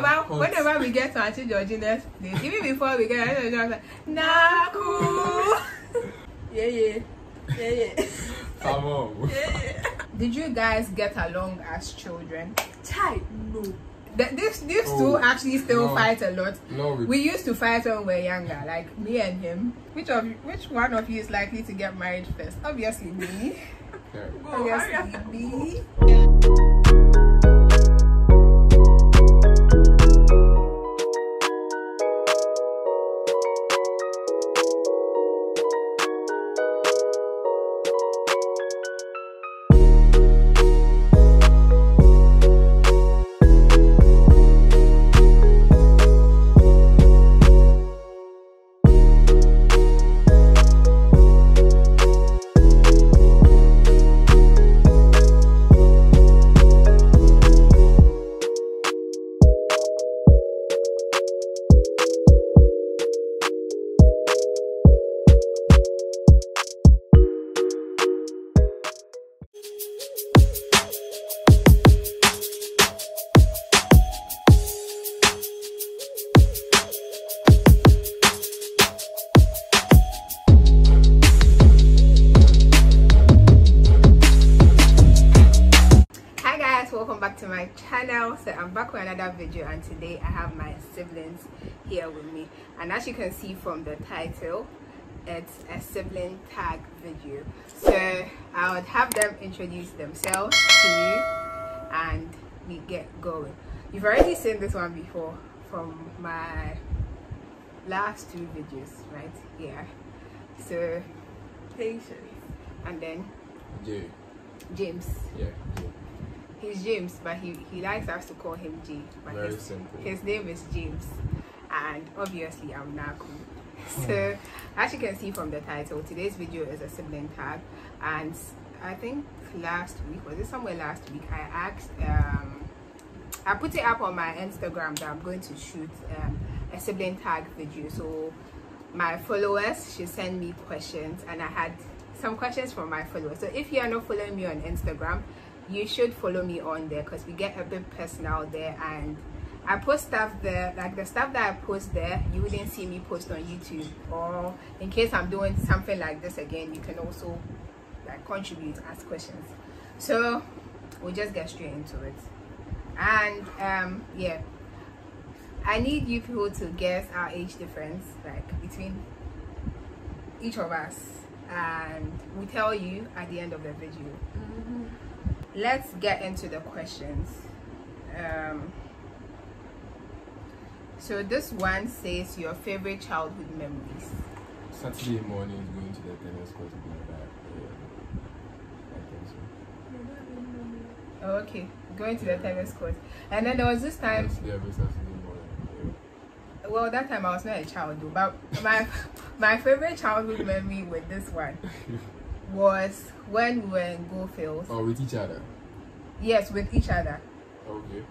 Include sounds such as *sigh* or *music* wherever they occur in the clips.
whenever hot. whenever we get to Auntie Georgina's place, even before we get to Auntie Georgina's, like, Naaku. *laughs* yeah, yeah, yeah, yeah. Come on. *laughs* Did you guys get along as children? Chai, no. Th- This these Oh, two actually still no. fight a lot. No, we, We used to fight when we were younger, like me and him. Which of you- which one of you is likely to get married first? Obviously me. yeah. Go, hurry up. Obviously me. Oh. Video and today I have my siblings here with me. And as you can see from the title, it's a sibling tag video. So I would have them introduce themselves to you and we get going. You've already seen this one before from my last two videos right here. So Patience. and then Jay. James. Yeah. Jay. He's James, but he, he likes us to call him J. But Very his, simple. his name is James, and obviously I'm Naaku. *laughs* So, as you can see from the title, today's video is a sibling tag, and I think last week was it somewhere last week I asked um I put it up on my Instagram that I'm going to shoot um, a sibling tag video. So my followers should send me questions, and I had some questions from my followers. So if you are not following me on Instagram, you should follow me on there because we get a bit personal there. And I post stuff there like the stuff that I post there you wouldn't see me post on YouTube. Or in case I'm doing something like this again you can also like contribute ask questions. So we'll just get straight into it. And um yeah. I need you people to guess our age difference like between each of us. And we'll tell you at the end of the video let's get into the questions um so this one says your favorite childhood memories Saturday morning going to the tennis court with my dad. Yeah. I think so. oh, okay going to the tennis court and then there was this time yeah, every Saturday morning. well that time i was not a child though but my *laughs* my favorite childhood memory with this one. *laughs* was when we were in go fields oh, with each other. yes with each other Okay.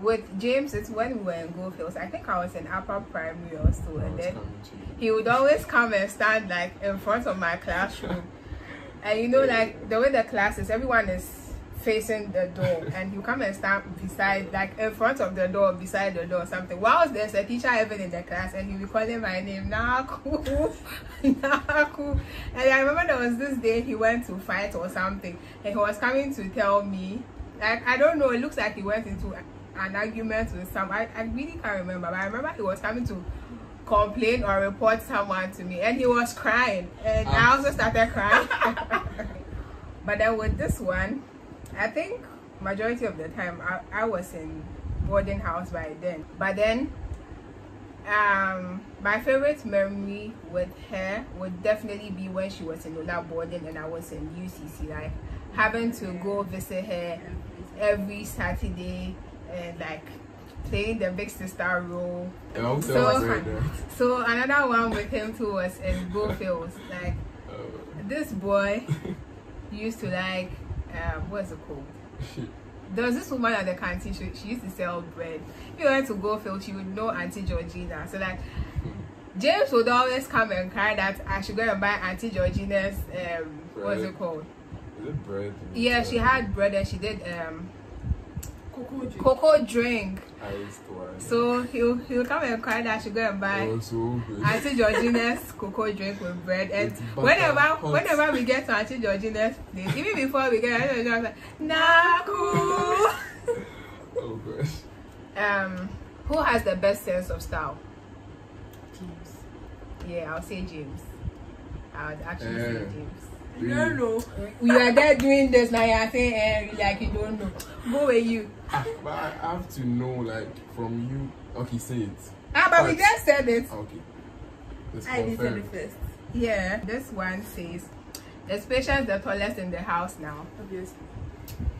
with james it's when we were in go fields i think i was in upper primary or so and then coming to you. he would always come and stand like in front of my classroom *laughs* and you know like the way the class is everyone is facing the door *laughs* and you come and stand beside like in front of the door beside the door or something. Whilst there's a teacher even in the class and he'll be calling my name Naaku *laughs* Naaku and I remember there was this day he went to fight or something and he was coming to tell me like I don't know it looks like he went into an argument with some I, I really can't remember but I remember he was coming to complain or report someone to me and he was crying and I Ah. also started crying. *laughs* But then with this one I think majority of the time I, I was in boarding house by then. But then um my favorite memory with her would definitely be when she was in Ola boarding and I was in UCC like having to go visit her every Saturday and like playing the big sister role. And So- so *laughs* so another one with him too was in Go Fields. Like Uh, this boy used to like um, what's it called? *laughs* There was this woman at the canteen. She, she used to sell bread. If you went to Go Fields, she would know Auntie Georgina. So like James would always come and cry that I should go and buy Auntie Georgina's um what's it called? Is it bread? Yeah, she had bread and she did um Cocoa drink. cocoa drink. Iced one. So he'll he'll come and cry that I should go and buy Oh, so good. Auntie Georgina's cocoa drink with bread. And whenever hot. whenever we get to Auntie Georgina's place, even before we get Auntie Georgina's, like, Naaku. oh gosh. um, who has the best sense of style? James. Yeah, I'll say James. I would actually Eh. say James. You don't know. We are there doing this now. You're saying eh, like you don't know. Go with you. Ah, but I have to know, like, from you. Okay, say it. Ah, but we What? just said it. Okay. Let's I did confirm. it first. Yeah, this one says, "Is Patience the tallest in the house now?" Obviously.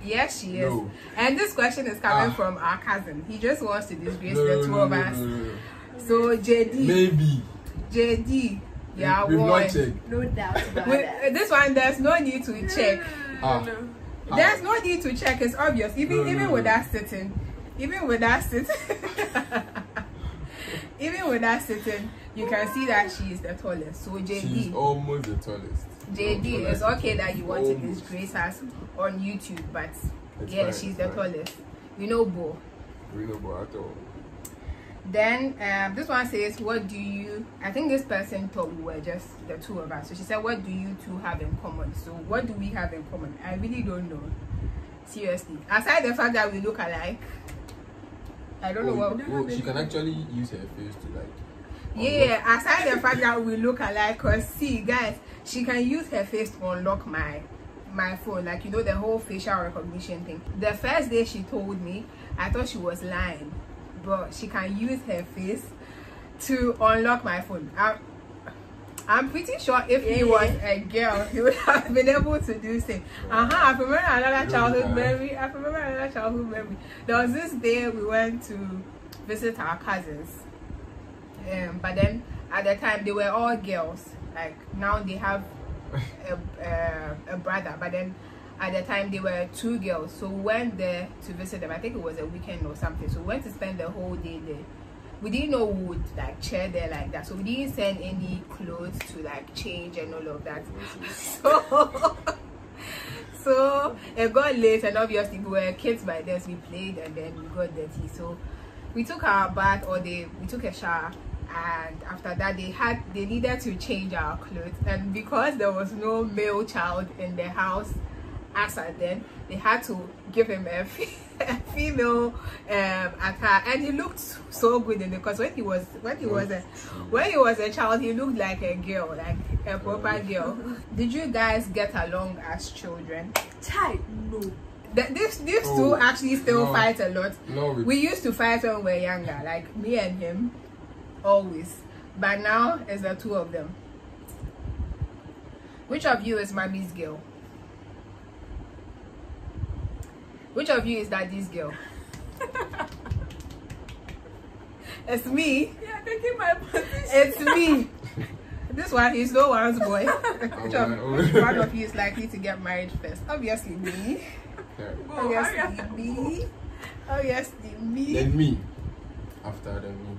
Yes, she is. No. And this question is coming Ah. from our cousin. He just wants to disgrace No, the two no, of no, us. no, no, no. So JD, Maybe. JD, yeah, We've one. not checked. No doubt about We- that. this one, there's no need to check. Ah. No, no, no. Ah. There's no need to check. It's obvious. Even No, no, even no. with that sitting, even with that sitting, *laughs* even with that sitting, you can see that she is the tallest. So JD, She's JD, almost the tallest. JD, Not it's okay that you want to almost. disgrace us on YouTube, but It's yeah, fine, she's the fine. tallest. You know, Bo. We know about at all. Then um, this one says, "What do you?" I think this person thought we were just the two of us. So she said, "What do you two have in common?" So what do we have in common? I really don't know. Seriously, aside the fact that we look alike, I don't know Oh, what. don't oh, she can actually use her face to like. Yeah, aside the fact that we look alike, cause see, guys, she can use her face to unlock my my phone, like you know the whole facial recognition thing. The first day she told me, I thought she was lying, but she can use her face to unlock my phone. I, I'm pretty sure if he was yeah. a girl, he would have been able to do same. Uh huh. I remember another childhood memory. I remember another childhood memory. There was this day we went to visit our cousins um, but then at the time they were all girls like now they have a, a, a brother but then at the time they were two girls. So we went there to visit them. I think it was a weekend or something. So we went to spend the whole day there. We didn't know we would like chair there like that. So we didn't send any clothes to like change and all of that. *laughs* So so it got late and obviously we were kids by then. So we played and then we got dirty. So we took our bath or they we took a shower. And after that they had they needed to change our clothes. And because there was no male child in the house as at then they had to give him a, fe- *laughs* a female um attire and he looked so good in it because when he was when he was a when he was a child he looked like a girl like a proper girl. *laughs* Did you guys get along as children? Child, no. Th- this these Oh, two actually still no. fight a lot. No, with we used to fight when we were younger like me and him always. But now it's the two of them. Which of you is mommy's girl which of you is that this girl it's me Yeah, taking my position. it's me this one is no one's boy which of, Oh, which one of you is likely to get married first obviously me Yeah. Go, hurry obviously up. me obviously me Then me. After then me.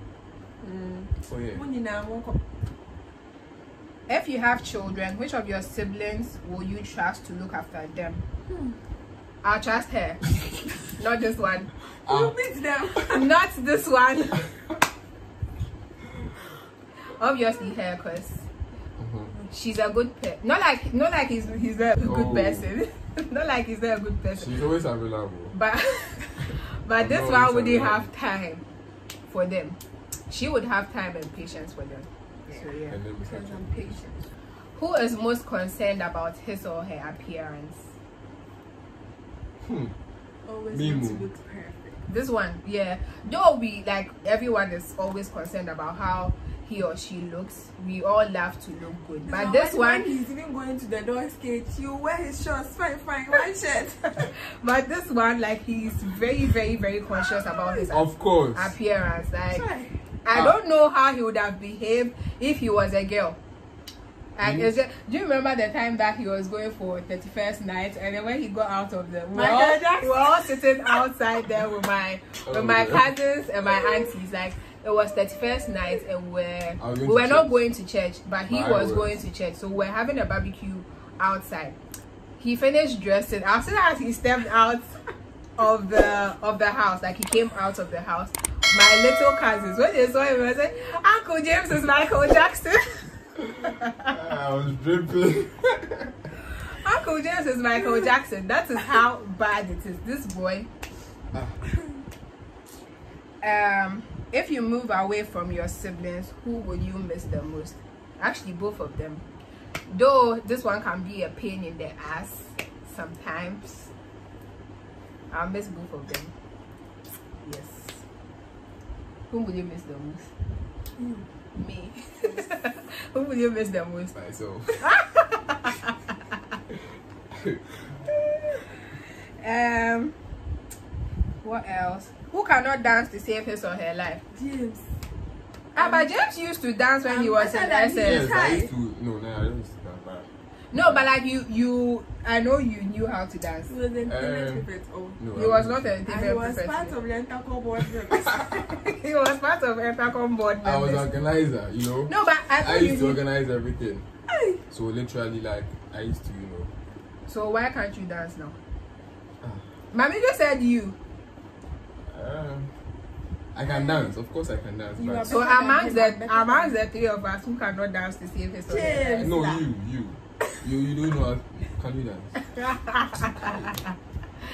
Mm. Oh yeah. Mo nyinaa mo kɔ. If you have children, which of your siblings will you trust to look after them? Hmm. I'll trust her. Not this one. Ah, You meet them. *laughs* Not this one. Obviously her, cause mhm. she's a good person. Not like not like he's he's a good Oh. person. *laughs* not like he's a good person. She's always available. But *laughs* but I'm this one wouldn't have time for them. She would have time and patience for them. So yeah. And then we Because start Who is most concerned about his or her appearance? Hmm. Always Me want to look perfect. This one, yeah. Though we like everyone is always concerned about how he or she looks. We all love to look good. But So this when- when one he's even going to the door skate, you wear his shorts, fine, fine, one shirt. *laughs* but this one like he's very, very, very conscious about his Of course. appearance. Like Try. I don't know how he would have behaved if he was a girl. Like, Mm. is it, do you remember the time that he was going for 31st night and then when he got out of the we were, all, we were all sitting outside there with my with Oh, my yeah. cousins and my aunties like it was 31st night and we're, we going to were not going to church but he I was was. going to church so we're having a barbecue outside he finished dressing After that, he stepped out of the of the house, like he came out of the house. My little cousins, when they saw him, I said, Uncle James is Michael Jackson. *laughs* I was dripping. *laughs* Uncle James is Michael Jackson. That is how bad it is. This boy. Um, if you move away from your siblings, who would you miss the most? Actually, both of them. Though this one can be a pain in the ass sometimes. I'll miss both of them. Yes. Whom would you miss the most? You. Me. *laughs* Who would you miss the most? Myself. *laughs* Um, what else? Who cannot dance to save his or her life? James. Ah, but James used to dance when he was in better than SS. yes, I used to. No, no, I don't used to dance, but No, but like you, you, I know you knew how to dance. He was in Um, prefect. Oh. no. He was wasn't. not a And he was part of the Entacom board *laughs* members. he was part of Ethacom board I was members. organizer, you know. No, but I I used you to did. organize everything. Hey. So literally, like, I used to, you know. So why can't you dance now? Ah. Mommy just said you. Um, I can dance, of course I can dance. You but So Better than amongst the better than amongst the three of us who cannot dance to save his or her James. no, you, you, you, you don't know. Can dance? life.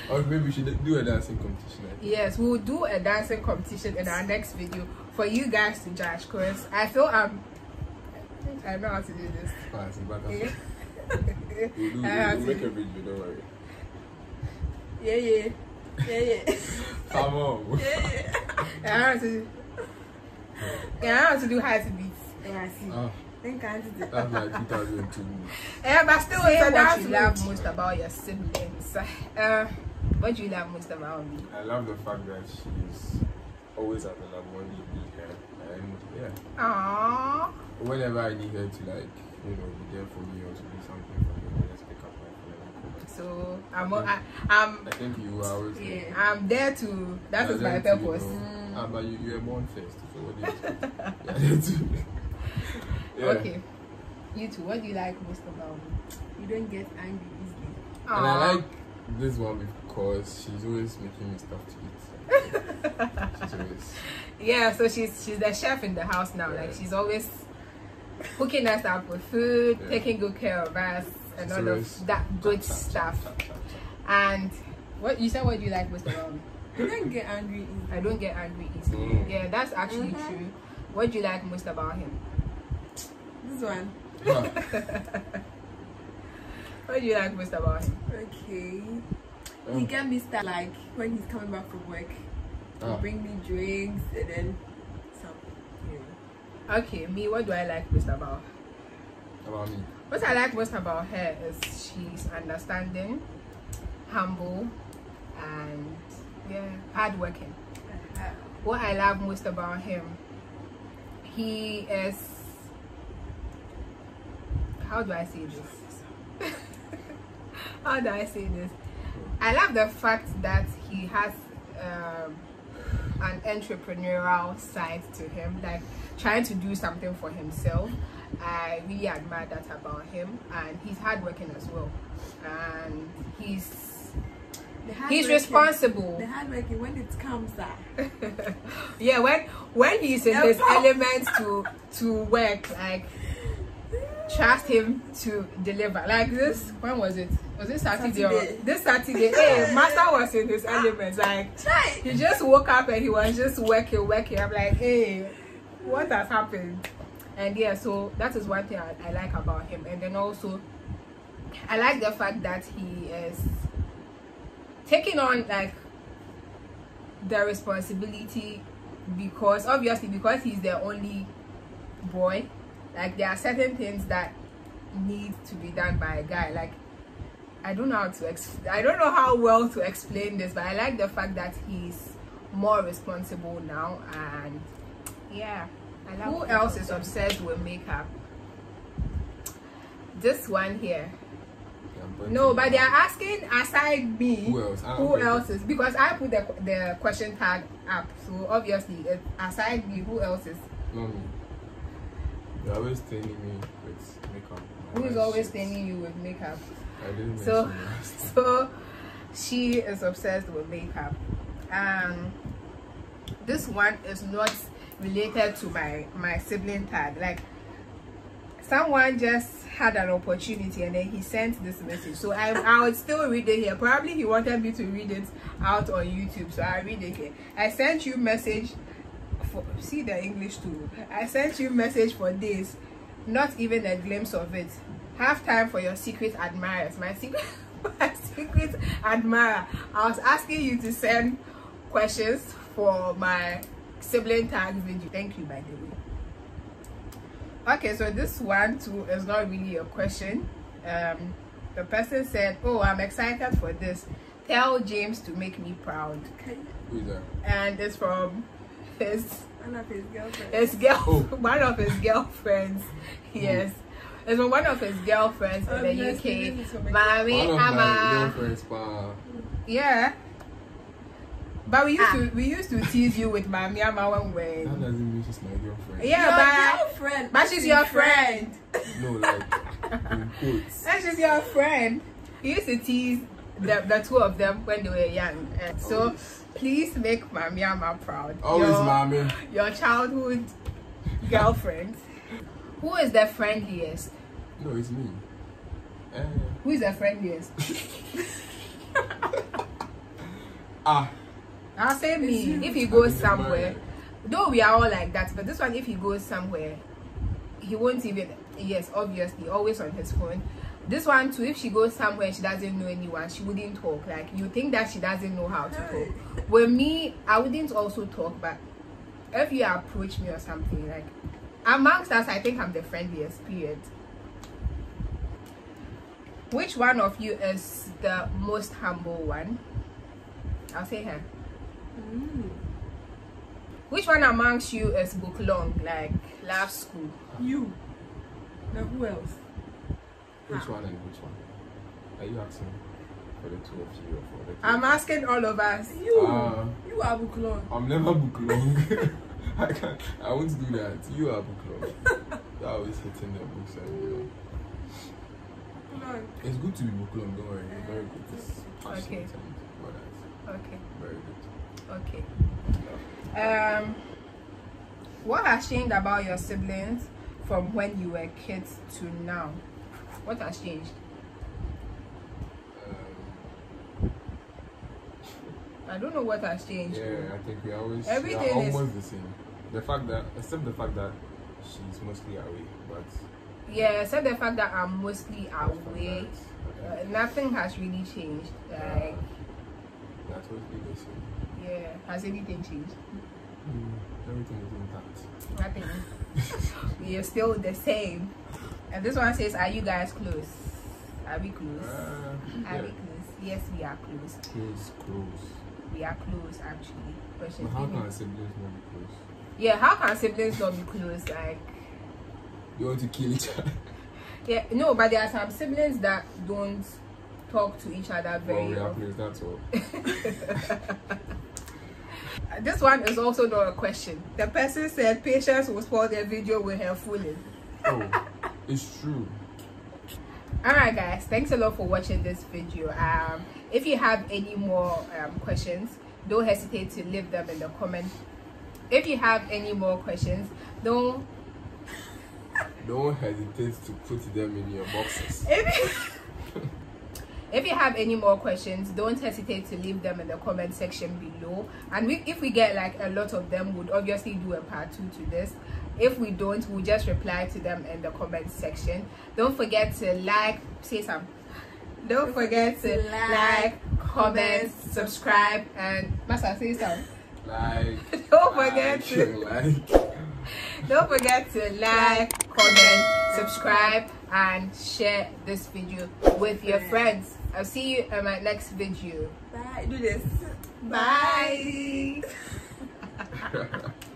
Or maybe we should do a dancing competition. Yes, we'll do a dancing competition in our next video for you guys to judge. Cause I feel I'm, I know how to do this. Fast, but Yeah. we'll, do, we'll, we'll make a video. Don't worry. Yeah, yeah. Yeah, yeah. Come on. *laughs* Yeah, yeah. I know how to. *laughs* Yeah, I know how to do high to beats. Yeah, I see. Ah, Think I did it. that's like 2002. Yeah, *laughs* but still, Say say what what you you love most about your siblings. Uh, *laughs* what do you love most about me? I love the fact that she's always available when you need her. And yeah, Aww. whenever I need her to like, you know, be there for me or to do something for me, I just pick up my phone and call her. So I'm, I, I'm, I think you are always there. Yeah. I'm there to. That my there to, you purpose. know- Ah, but you, you were born first, so what do you *laughs* expect? You're there to. yeah. Okay. You too. What do you like most about me? You don't get angry easily. And I like this one because she's always making me stuff to eat. *laughs* she's always. Yeah, so she's she's the chef in the house now. Like she's always hooking us up with food, Yeah. taking good care of us, and all of that good chop, chop, stuff. chop, chop, chop. And what you said? What do you like most about me? You don't get angry easily. I don't get angry easily. Mm. Yeah, that's actually Mhm. true. What do you like most about him? This one. What do you like most about him? Okay. um, He get me start like when he's coming back from work. He ah, bring me drinks and then some. You know. Okay, me. What do I like most about? about me. What I like most about her is she's understanding, humble, and yeah, hardworking. Uh, what I love most about him, he is. How do I say this? *laughs* how do I say this? I love the fact that he has um, an entrepreneurial side to him, like trying to do something for himself. I really admire that about him, and he's hardworking as well, and he's the he's responsible. The hardworking when it comes ah. *laughs* yeah, when when he's in Yeah, his element to to work, like trust him to deliver. Like this, when was it? Was it Saturday? Or, this Saturday, eh, *laughs* hey, Master was in his ah, elements Like Try. he just woke up and he was just working, working. I'm like, hey, what has happened? And yeah, so that is one thing I, I like about him. And then also, I like the fact that he is taking on like the responsibility because obviously because he's the only boy like there are certain things that need to be done by a guy like i don't know how to ex- i don't know how well to explain this but i like the fact that he's more responsible now and yeah I love who else of is them. obsessed with makeup this one here Yeah, no but they are asking aside me Who else? Who else is because I put the the question tag up, so obviously uh, aside me, who else is Not me. You're always staining me with makeup. who is always staining you with makeup? I didn't So mention last *laughs* time. so she is obsessed with makeup. Um, this one is not related to my my sibling tag. Like someone just had an opportunity and then he sent this message. So I I would still read it here. Probably he wanted me to read it out on YouTube. So I read it here. I sent you message for see the English too. I sent you message for this. Not even a glimpse of it. Have time for your secret admirers. My secret *laughs* my secret admirer. I was asking you to send questions for my sibling tag video. Thank you by the way. Okay, so this one too is not really a question. Um the person said, Oh, I'm excited for this. Tell James to make me proud. Who is that? And it's from his One of his girlfriends. his girl Oh. *laughs* one of his girlfriends. Yes. It's from one of his girlfriends in the UK. this is Mommy, One of my Ama. girlfriends, pa. Yeah. But we used Ah. to we used to tease you with Mami Ama when That we doesn't mean she's my girlfriend. Yeah, your but girlfriend. but she's your friend. No, like, in quotes. And *laughs* she's your friend. We used to tease the, the two of them when they were young. And so Always. please make Mami Ama proud. Always, your, mommy. your childhood girlfriend. Who is the friendliest? No, it's me. Eh. Who is the friendliest? *laughs* *laughs* Ah. I'll say me. you. If he goes somewhere, though we are all like that, but this one, if he goes somewhere, he won't even. Yes, obviously, always on his phone. This one too. If she goes somewhere, and she doesn't know anyone. She wouldn't talk. Like you think that she doesn't know how to talk. With me, I wouldn't also talk. But if you approach me or something, like amongst us, I think I'm the friendliest. Period. Which one of you is the most humble one? I'll say her. Mm. Which one amongst you is book long, like love school? You. Now who else? Which one and which one? Are you asking for the two of you or for the two? I'm asking all of us. You. Ah. you are Buklon. I'm never book long. *laughs* I can't. I won't do that. You are book long. *laughs* You're always hitting the books and you know. Buklon. It's good to be book long. Don't worry. You're very good. It's Okay. and all. Okay, Very good. okay. Um, what has changed about your siblings from when you were kids to now? What has changed? Um, I don't know what has changed. yeah, I think we always Everything we are is- almost the same. The fact that, except the fact that she's mostly away, but Yeah, except the fact that I'm mostly away. that, Uh, nothing has really changed. Like, that's mostly the same. yeah, has anything changed? Mm, everything is intact. Nothing. *laughs* we are still the same. *laughs* And this one says, Are you guys close? Are we close? Uh, Are yeah, we close? Yes, we are close. close, close. We are close actually. But But how can siblings not be close? Yeah, how can siblings not be close? Like, You want to kill each other? *laughs* yeah, no, but there are some siblings that don't talk to each other Well, very we are close, that's all. *laughs* This one is also not a question. The person said patience will spoil their video with her fooling. Oh, it's true. Alright guys, thanks a lot for watching this video. Um, if you have any more um, questions, don't hesitate to leave them in the comment. If you have any more questions, don't *laughs* Don't hesitate to put them in your boxes. *laughs* if you, *laughs* if you have any more questions don't hesitate to leave them in the comment section below and we, if we get like a lot of them we'd obviously do a part two to this if we don't we'll just reply to them in the comment section don't forget to like say some don't forget to like comment subscribe and Masa say some Like, *laughs* don't forget like, to like. *laughs* don't forget to like comment subscribe and share this video with your friends i'll see you in my next video Bye. Do this. bye like. *laughs*